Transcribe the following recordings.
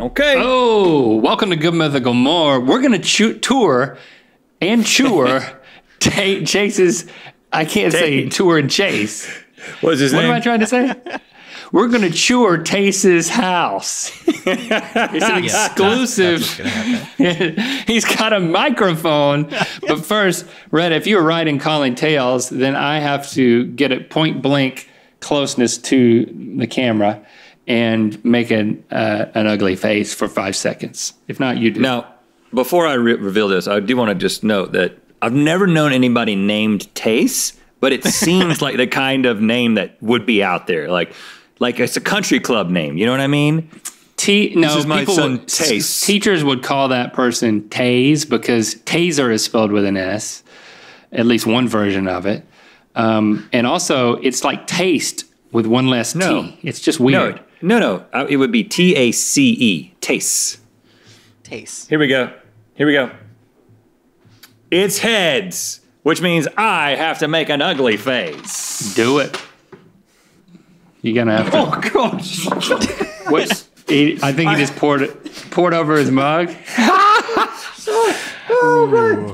Okay. Oh, welcome to Good Mythical More. We're going to chew- tour and chewer ta- Chase's. I can't say tour and chase. What's his What name? am I trying to say? We're going to tour Tase's house. It's an exclusive. That's what's gonna happen. He's got a microphone. But first, Rhett, if you were writing Calling Tails, then I have to get a point blank closeness to the camera and make an, uh, an ugly face for five seconds. If not, you do. Now, before I re- reveal this, I do want to just note that I've never known anybody named Tace, but it seems like the kind of name that would be out there. Like, like it's a country club name. You know what I mean? T- no, people son, would, Tace. teachers would call that person Tase because taser is spelled with an S, at least one version of it. Um, and also, it's like taste with one less No. T. It's just weird. No, no, no. Uh, It would be T A C E. Tace. Taste. Here we go. Here we go. It's heads, which means I have to make an ugly face. Do it. You're gonna have to. Oh gosh. What? He, I think he just poured it poured over his mug.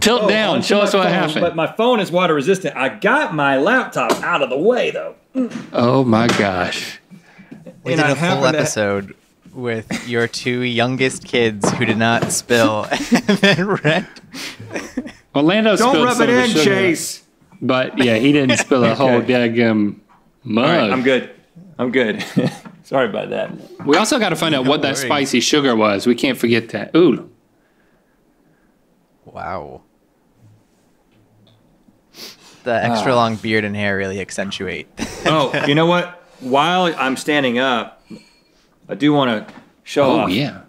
Tilt down. Show us what happened. But my phone is water resistant. I got my laptop out of the way though. oh my gosh. We And did I a full happen to- episode with your two youngest kids who did not spill and then Rhett. Orlando Don't spilled rub some it of in, sugar. Chase. But yeah, he didn't spill a whole Okay. daggum mug. All right, I'm good. I'm good. Sorry about that. We also got to find out what that spicy sugar was. We can't forget that. Ooh, Wow. The extra ah. long beard and hair really accentuate. Oh, you know what? While I'm standing up, I do want to show oh off yeah.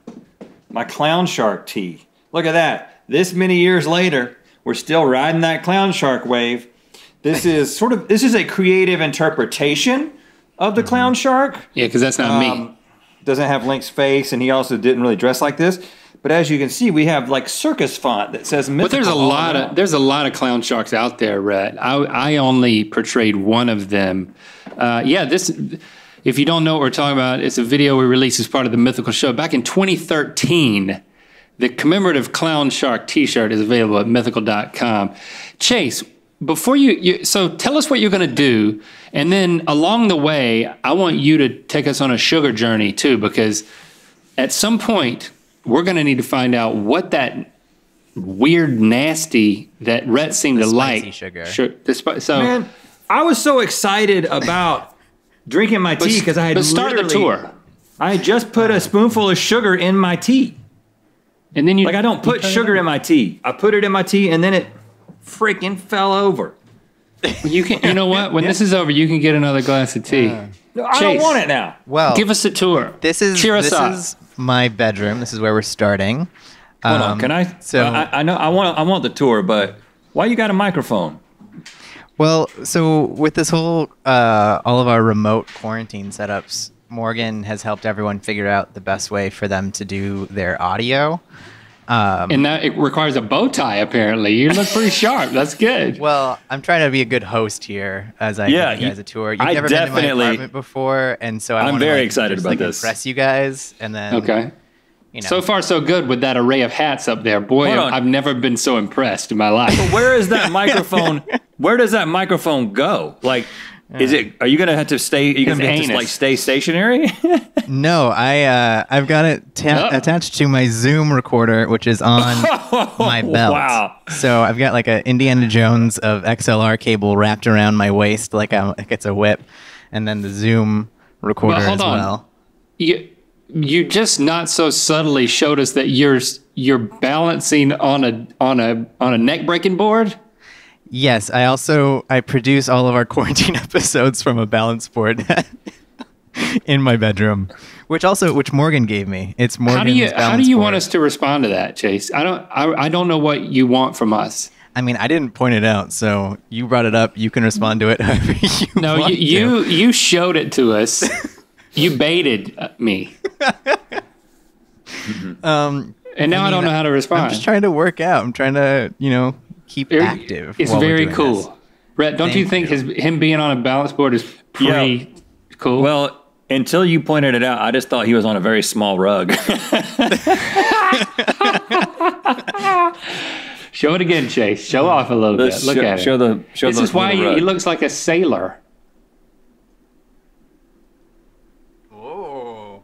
my clown shark tee. Look at that. This many years later, we're still riding that clown shark wave. This is sort of this is a creative interpretation of the clown shark. Yeah, because that's not me. Um, doesn't have Link's face, and he also didn't really dress like this. But as you can see, we have like circus font that says mythical. But there's a lot of there's a lot of clown sharks out there, Rhett. I I only portrayed one of them. Uh, yeah, this. If you don't know what we're talking about, it's a video we released as part of the Mythical Show back in 2013. The commemorative clown shark T-shirt is available at mythical.com. Chase, before you, you so tell us what you're going to do, and then along the way, I want you to take us on a sugar journey too, because at some point we're going to need to find out what that weird, nasty that Rhett seemed to spicy like. sugar. Sure, the spi- so, Man, I was so excited about drinking my tea because I had but start the literally- tour, I had just put a spoonful of sugar in my tea. and then you Like I don't put sugar in my tea. I put it in my tea and then it freaking fell over. You can. You know what? When this is over, you can get another glass of tea. No, I don't want it now. Well, Give us a tour. this is cheer us this up. is my bedroom. This is where we're starting. Hold on, Um, can I? so- I, I know I want I want the tour, but why you got a microphone? Well, so with this whole uh, all of our remote quarantine setups, Morgan has helped everyone figure out the best way for them to do their audio. Um, and that it requires a bow tie. Apparently, you look pretty sharp. That's good. well, I'm trying to be a good host here as I Yeah, give you guys a tour. You've I never been to my definitely- apartment before, and so I I'm wanna, very like, excited just, about like, this. Impress you guys, and then Okay. You know. So far, so good with that array of hats up there. Boy, I've never been so impressed in my life. Where is that microphone? Where does that microphone go? Like, is it? Are you gonna have to stay? Are you His gonna have to like stay stationary? No, I uh, I've got it ta- Oh. attached to my Zoom recorder, which is on my belt. Wow. So I've got like a Indiana Jones of XLR cable wrapped around my waist, like, a, like it's a whip, and then the Zoom recorder Well, hold as on. well. you you just not so subtly showed us that you're you're balancing on a on a on a neck breaking board. Yes, I also I produce all of our quarantine episodes from a balance board in my bedroom, which also which Morgan gave me. It's Morgan's How do you how do you board. want us to respond to that, Chase? I don't I, I don't know what you want from us. I mean, I didn't point it out, so you brought it up. You can respond to it however you No, you you you showed it to us. You baited uh, me, Um, and now I, mean, don't know how to respond. I'm just trying to work out. I'm trying to, you know, keep Very- active. It's while we're very doing cool. this. Rhett, don't you think Thank his him being on a balance board is pretty cool? Well, until you pointed it out, I just thought he was on a very small rug. Show it again, Chase. Show off a little bit. Let's Look show, at show the show this the is why little he, he looks like a sailor. Whoa.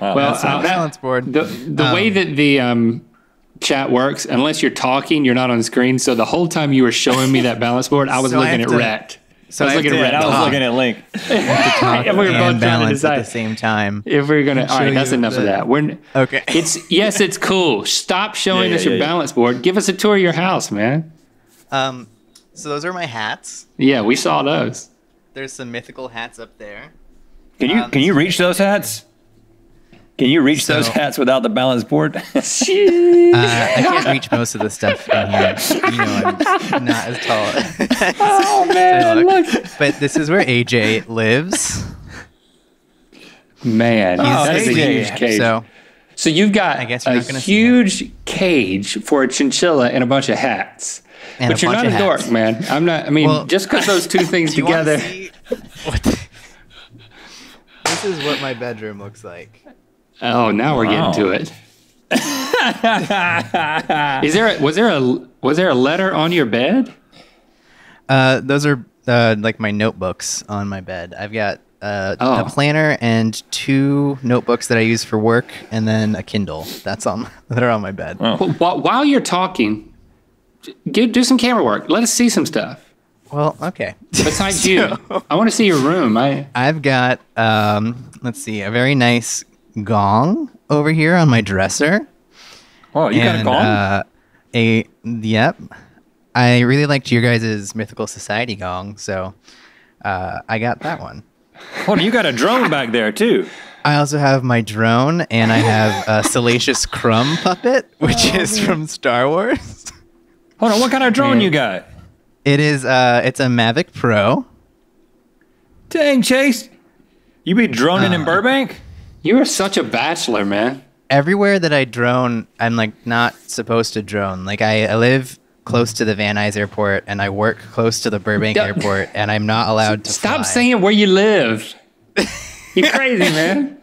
Wow, Well, that's- uh, that- balance board. The the Um, way that the um, chat works, unless you're talking, you're not on screen. So the whole time you were showing me that balance board, I was So looking have at to- Rhett. so I was I looking to- at Rhett. I was looking at Link. And we were both trying and to balance at the same time. If we're gonna, all show right, that's you enough of that. We're Okay. it's yes, it's cool. Stop showing Yeah, us yeah, your yeah. balance board. Give us a tour of your house, man. Um, so those are my hats. Yeah, we saw those. There's some mythical hats up there. Can you Um, can you reach those hats? Can you reach those hats without the balance board? Uh, I can't reach most of the stuff in here. You know, I'm not as tall. Oh man, look. look, but this is where AJ lives. man, Oh, that is a huge cage. So, So you've got I guess a not gonna see him. huge cage for a chinchilla and a bunch of hats. And but a you're bunch not of a dork, man. I'm not. I mean, Well- just because those two things Do you together. see what the- this is what my bedroom looks like. Oh, now we're Wow. getting to it. Is there a, was there a was there a letter on your bed? Uh, those are uh, like my notebooks on my bed. I've got uh, Oh. a planner and two notebooks that I use for work, and then a Kindle. That's on that are on my bed. Oh. Wh- While, while you're talking, give, do some camera work. Let us see some stuff. Well, okay. Besides you, I want to see your room. I I've got um, let's see, a very nice gong over here on my dresser. oh, you got a gong? Uh, a yep. I really liked your guys' Mythical Society gong, so uh, I got that one. Hold on, you got a drone back there too. I also have my drone, and I have a Salacious Crumb puppet, which is from Star Wars. Hold on, what kind of drone you got? It is uh, it's a Mavic Pro. Dang, Chase, you be droning in Uh. Burbank? You are such a bachelor, man. Everywhere that I drone, I'm like not supposed to drone. Like I, I live close to the Van Nuys Airport, and I work close to the Burbank Airport, and I'm not allowed to Stop fly. saying where you live. You're crazy, man.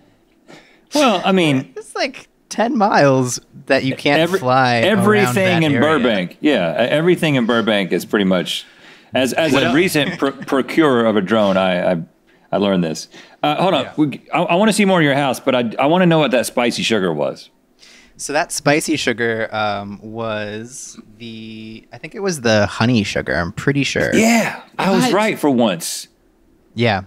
Well, I mean, It's like ten miles that you can't every, fly. everything in area. Burbank. Yeah, everything in Burbank is pretty much. As as What a el- recent pr- procurer of a drone, I I, I learned this. Uh, hold on, we, I, I want to see more of your house, but I I want to know what that spicy sugar was. So that spicy sugar um, was the I think it was the honey sugar. I'm pretty sure. Yeah, I was What? right for once. Yeah.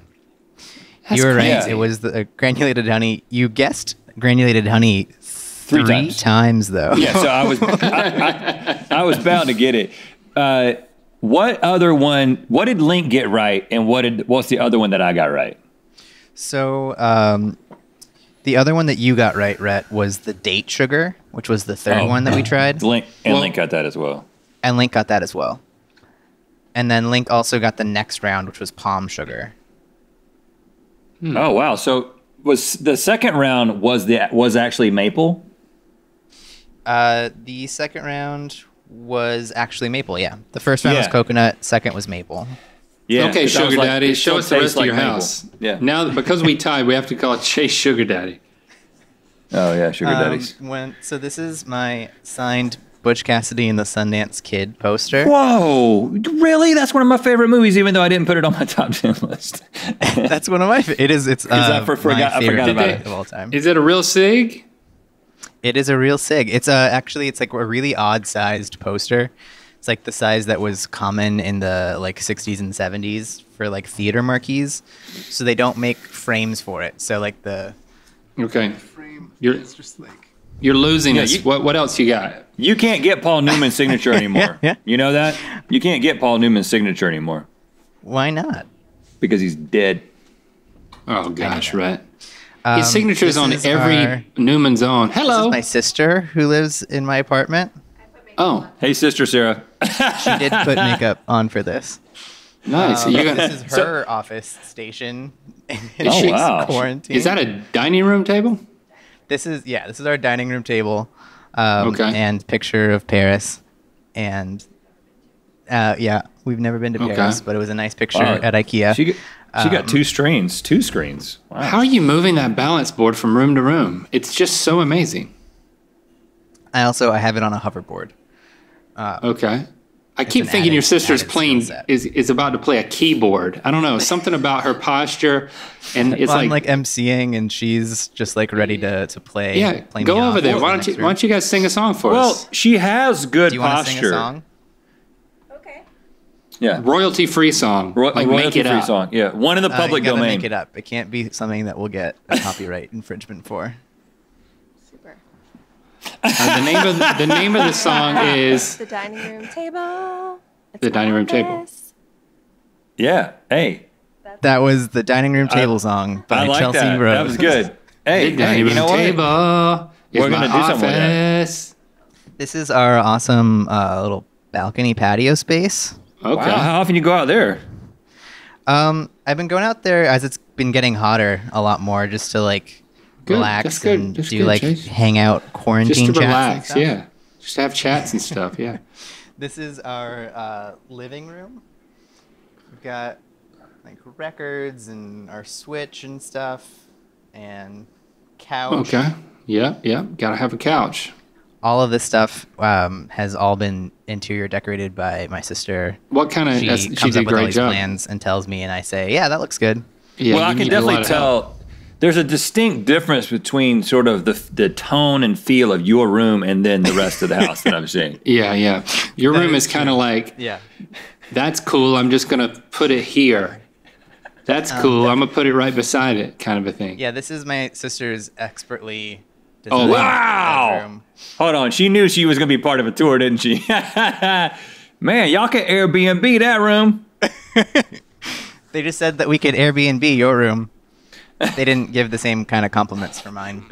That's you were right. It was the uh, granulated honey. You guessed granulated honey three, times. times. though. Yeah, so I was I, I, I was bound to get it. Uh, what other one? What did Link get right, and what did what's the other one that I got right? So um, the other one that you got right, Rhett, was the date sugar, which was the third Oh. one that we tried, Link and Well- Link got that as well. and Link got that as well. And then Link also got the next round, which was palm sugar. Oh wow! So was the second round was the was actually maple? Uh, the second round was actually maple. Yeah, the first round was coconut. Second was maple. Yeah. okay, 'cause I was sugar like, daddy, show us the tastes rest like of your maple. house. Yeah. Now, because we tied, we have to call it Chase Sugar Daddy. Oh yeah, sugar Um, daddies. when so this is my signed Butch Cassidy and the Sundance Kid poster. Whoa! Really? That's one of my favorite movies, even though I didn't put it on my top ten list. That's one of my. fa- It is. It's. Uh, I for- forgot- my I favorite forgot about it. of all time. Is it a real sig? It is a real sig. It's uh, actually it's like a really odd sized poster. It's like the size that was common in the like 60s and 70s for like theater marquees. So they don't make frames for it. So like the Okay, frame You're- is just like you're losing Yeah, us. you- what what else you got? you can't get Paul Newman's signature anymore. yeah. yeah. You know that? You can't get Paul Newman's signature anymore why not? because he's dead. Oh gosh, right. Um, His signature's this on every our- Newman's own. This is Hello. my sister who lives in my apartment. Oh, Hey, sister Sarah. She did put makeup on for this. nice. Um, you got, this is so- her office station. Is she- wow. quarantine. is that a dining room table? This is yeah. This is our dining room table. Um, Okay. And picture of Paris, and Uh, yeah, we've never been to Okay. Paris, but it was a nice picture Wow. at IKEA. She got, she Um, got two screens, two screens. Wow. How are you moving that balance board from room to room? It's just so amazing. I also I have it on a hoverboard. Okay. I keep an thinking your sister's playing skill is is about to play a keyboard. I don't know something about her posture, and it's Well, like, I'm like emceeing, and she's just like ready to to play. yeah, play go off over there. Why don't you next Why don't you guys sing a song for Well, us? Well, she has good Do you posture. sing a song? Okay. Yeah. Royalty free song, Ro- like a make royalty it free up. song. Yeah. One in the Uh, public you domain. Make it up. It can't be something that we'll get a copyright infringement for. Super. Uh, the name of the name of the song is The dining room table. It's The dining room table. Yeah. Hey, That was the dining room table song by I like Chelsea that. Rose. That was good. Hey, the hey dining you room know table. is We're gonna my do something with that. This is our awesome uh, little balcony patio space. Okay. Wow, how often you go out there? Um, I've been going out there as it's been getting hotter a lot more, just to like Good. relax That's good. and do good, like Chase. hang out quarantine Just to chats and relax, stuff. yeah. Just have chats and stuff, yeah. This is our uh, living room. We've got like records and our switch and stuff, and couch. Okay. Yeah, yeah. Gotta have a couch. All of this stuff um, has all been interior decorated by my sister. What kind of? She She, she comes did up with all these job. plans and tells me, and I say, "Yeah, that looks good." Yeah, well, I can need a lot definitely of help. tell. There's a distinct difference between sort of the the tone and feel of your room and then the rest of the house that I'm seeing. Yeah, yeah. Your That room is is kind of like Yeah. that's cool. I'm just gonna put it here. That's cool. I'm gonna put it right beside it, kind of a thing. Um, Yeah, this is my sister's expertly. Oh, wow. bedroom. Hold on, she knew she was going to be part of a tour, didn't she? Man, y'all can Airbnb that room. They just said that we could Airbnb your room. They didn't give the same kind of compliments for mine.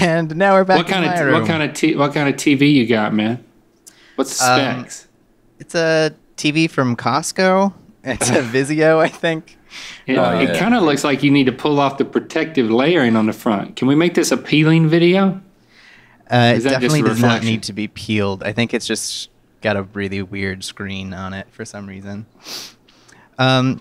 And now we're back What kind of room. what kind of t- what kind of TV you got, man? What's the Um, specs? It's a TV from Costco. It's a Vizio, I think. It, Oh, it yeah. kind of looks like you need to pull off the protective layering on the front. Can we make this a peeling video? Uh, it Is that just a definitely does not need to be peeled. I think it's just got a really weird screen on it for some reason. Um,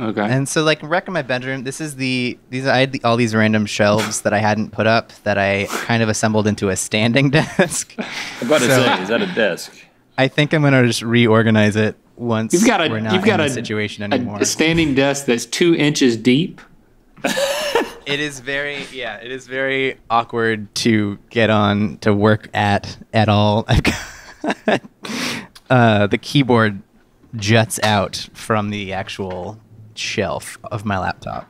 Okay. and so like wreck in my bedroom. This is the these I had the, all these random shelves that I hadn't put up that I kind of assembled into a standing desk. I'm about to say, is that a desk? I think I'm gonna just reorganize it once you've got a we're not you've got in a the situation anymore. A, standing desk that's two inches deep. it is very yeah, it is very awkward to get on to work at at all. I've got uh, the keyboard juts out from the actual shelf of my laptop.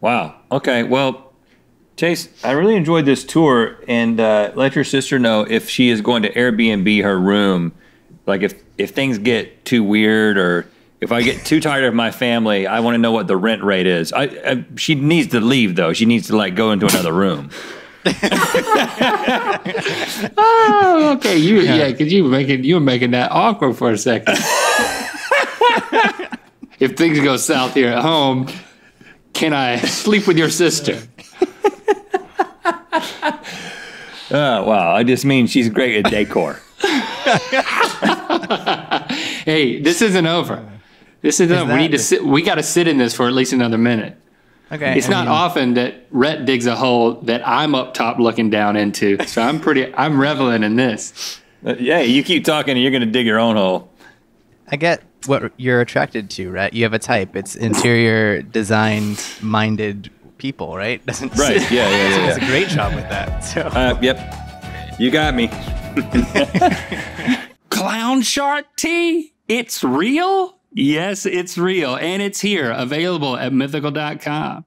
Wow. Okay. Well, Chase, I really enjoyed this tour, and uh, let your sister know if she is going to Airbnb her room. Like if if things get too weird, or if I get too tired of my family, I want to know what the rent rate is. I, I she needs to leave though. She needs to like go into another room. Oh, okay. You yeah, because you were making you were making that awkward for a second. if things go south here at home, can I sleep with your sister? Oh wow! I just mean she's great at decor. Hey, this isn't over. This isn't over. We need to sit. We got to sit in this for at least another minute. Okay, It's I not mean, often that Rhett digs a hole that I'm up top looking down into. So I'm pretty. I'm reveling in this. Uh, yeah, you keep talking, and you're going to dig your own hole. I get what you're attracted to, right? You have a type. It's interior designed minded people, right? Doesn't Right. Yeah. Yeah. Yeah. does yeah. a great job with that. So. Uh, yep. You got me. Clown Shark Tee? It's real? Yes, it's real. And it's here, available at mythical.com.